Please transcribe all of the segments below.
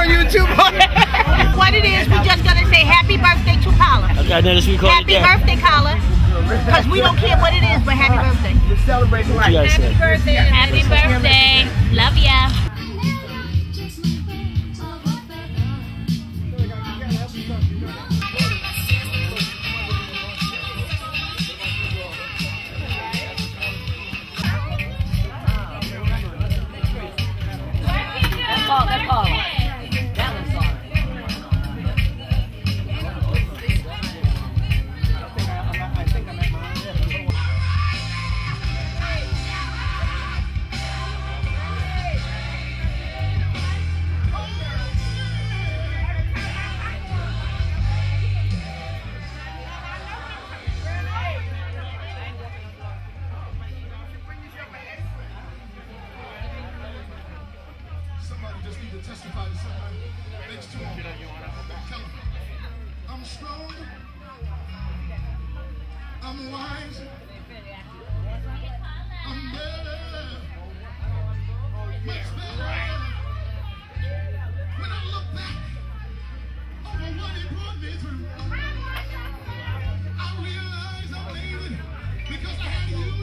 on YouTube. what it is, we just gonna say happy birthday to Carla. Okay, now this we call Happy it birthday, Carla. Because we don't care what it is, but happy birthday. We're celebrating What you life. guys say? birthday. Happy birthday. Love ya. I'm strong. I'm wise. I'm better. Much better. When I look back over what he brought me through, I realize I made it because I had you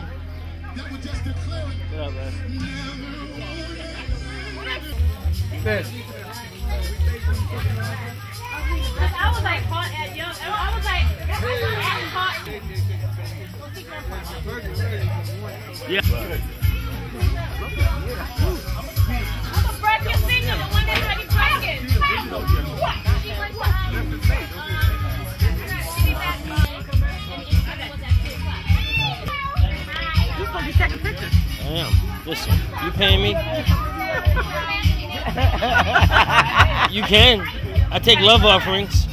people that would just declare it. What up, man? Never would have made it. This. I was like caught at young. I was like, at caught. Yeah. I'm finger. The one paying me? you can. I take love offerings.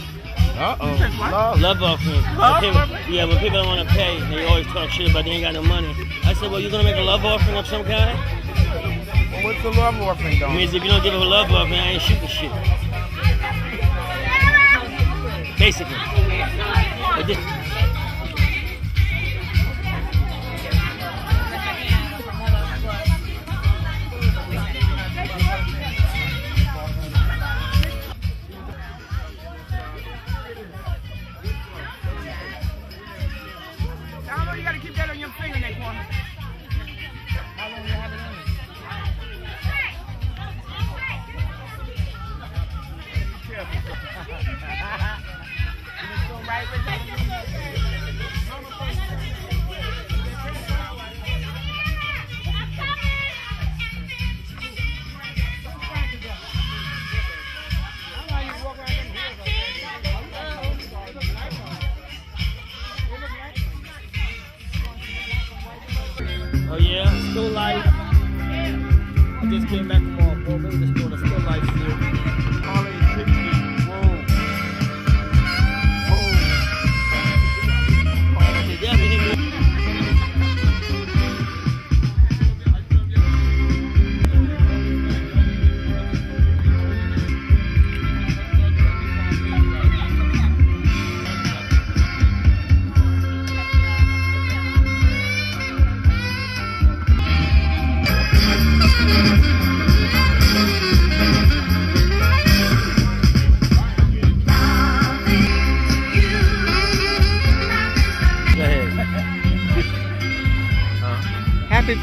Uh-oh. Love offerings. Love people- Yeah, when people don't want to pay, they always talk shit about they ain't got no money. I said, well, you gonna make a love offering of some kind? What's the love offering It doing? means if you don't give a love offering, I ain't shooting shit. Basically.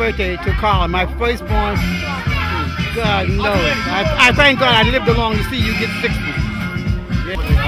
Birthday to Carla, my firstborn. God knows. I, I thank God I lived along to see you get 60. Come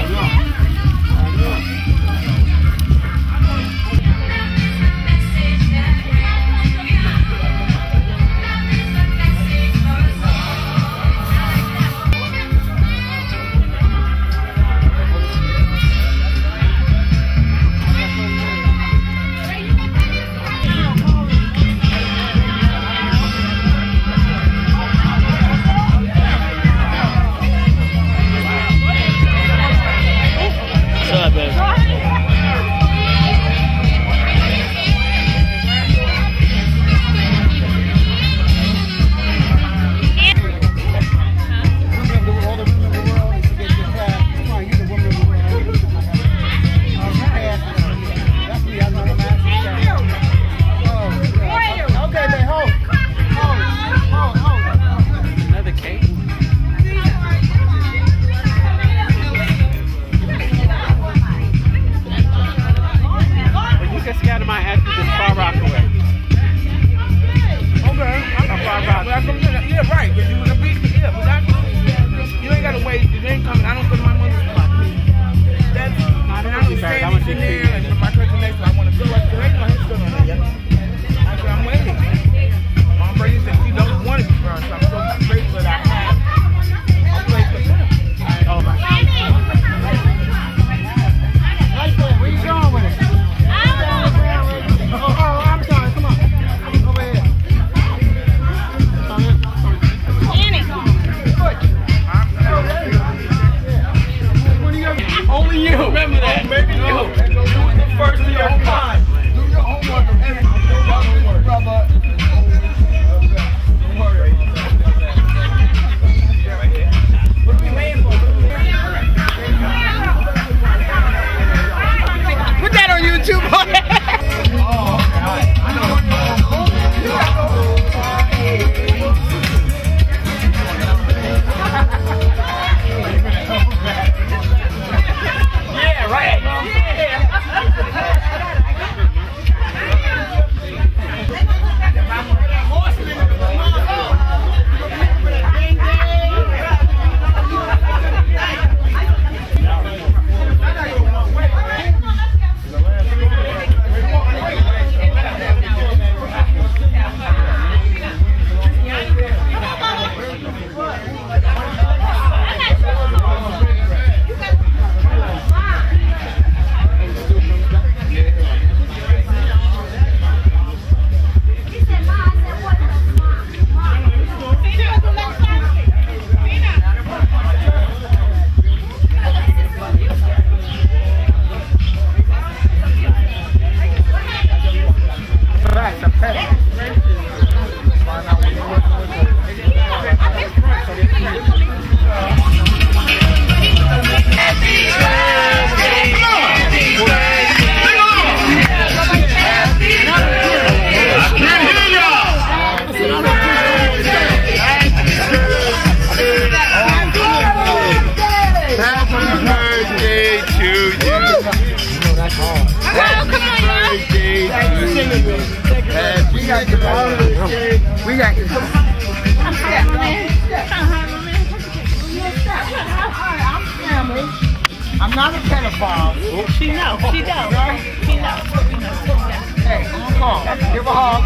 Give a hug.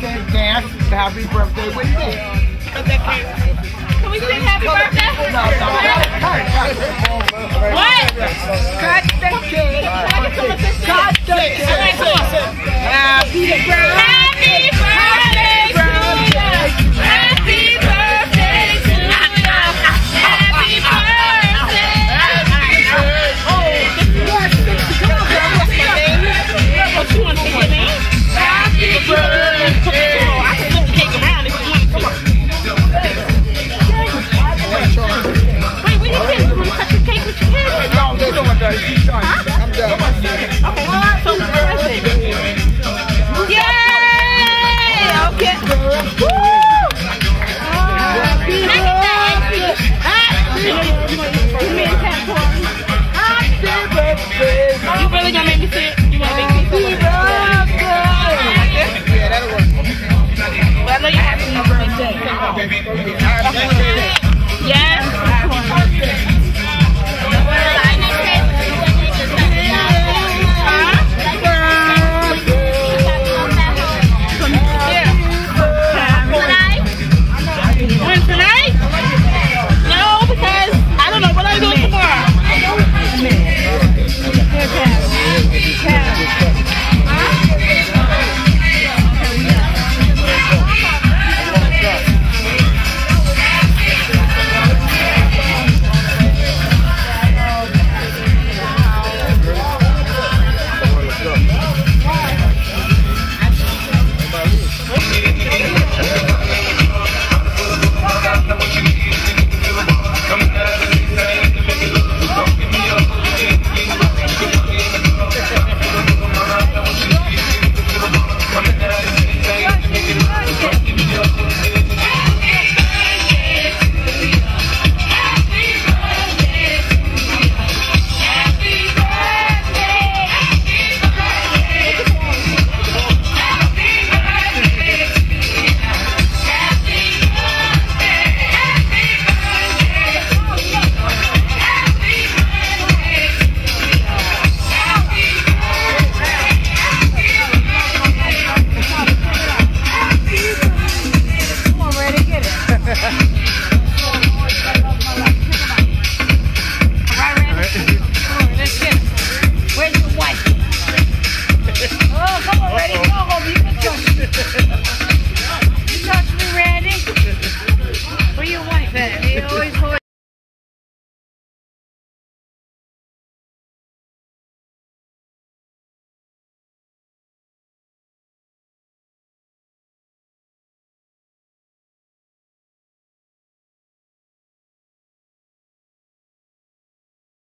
Say dance. Happy birthday with me. Can we sing happy birthday? No, no, no. Cut, cut. What? Cut the cake.